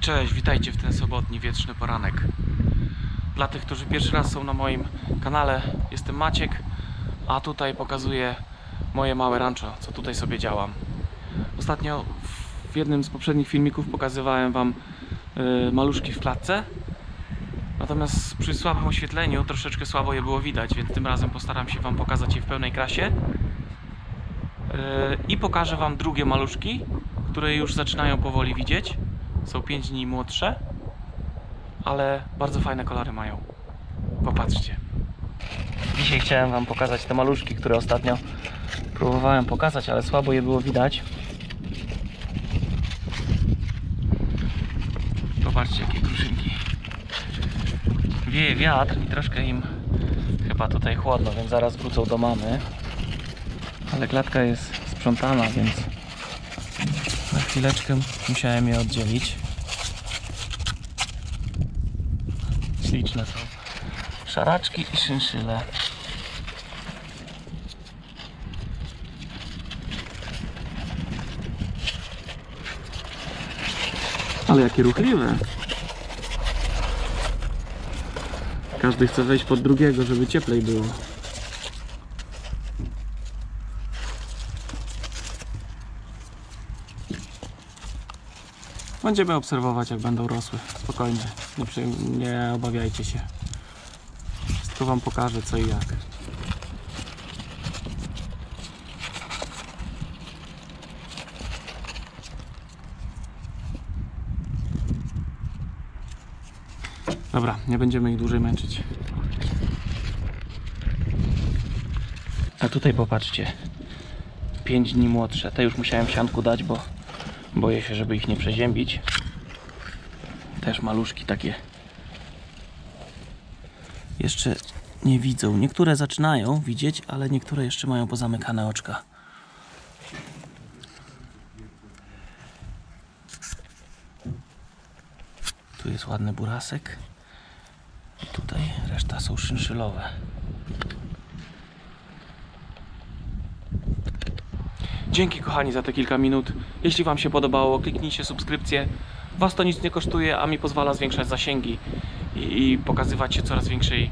Cześć, witajcie w ten sobotni wieczny poranek. Dla tych, którzy pierwszy raz są na moim kanale, jestem Maciek, a tutaj pokazuję moje małe rancho, co tutaj sobie działam. Ostatnio w jednym z poprzednich filmików pokazywałem Wam y, maluszki w klatce, natomiast przy słabym oświetleniu troszeczkę słabo je było widać, więc tym razem postaram się Wam pokazać je w pełnej krasie. Y, I pokażę Wam drugie maluszki, które już zaczynają powoli widzieć. Są 5 dni młodsze, ale bardzo fajne kolory mają. Popatrzcie. Dzisiaj chciałem Wam pokazać te maluszki, które ostatnio próbowałem pokazać, ale słabo je było widać. Popatrzcie, jakie kruszynki. Wieje wiatr i troszkę im chyba tutaj chłodno, więc zaraz wrócą do mamy. Ale klatka jest sprzątana, więc chwileczkę musiałem je oddzielić. Śliczne są. Szaraczki i szynszyle. Ale jakie ruchliwe. Każdy chce wejść pod drugiego, żeby cieplej było. Będziemy obserwować, jak będą rosły. Spokojnie, nie, przejm- nie obawiajcie się. Wszystko Wam pokażę, co i jak. Dobra, nie będziemy ich dłużej męczyć. A tutaj popatrzcie. 5 dni młodsze. Te już musiałem sianku dać, bo Boję się, żeby ich nie przeziębić. Też maluszki takie. Jeszcze nie widzą. Niektóre zaczynają widzieć, ale niektóre jeszcze mają pozamykane oczka. Tu jest ładny burasek. Tutaj reszta są szynszylowe. Dzięki kochani za te kilka minut. Jeśli Wam się podobało, kliknijcie subskrypcję. Was to nic nie kosztuje, a mi pozwala zwiększać zasięgi i, i pokazywać się coraz większej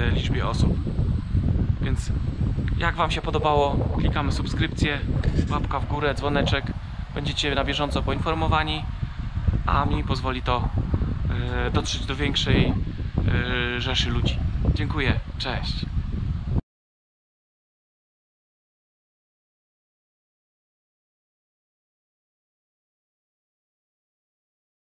e, liczbie osób. Więc jak Wam się podobało, klikamy subskrypcję, łapka w górę, dzwoneczek. Będziecie na bieżąco poinformowani, a mi pozwoli to e, dotrzeć do większej e, rzeszy ludzi. Dziękuję, cześć.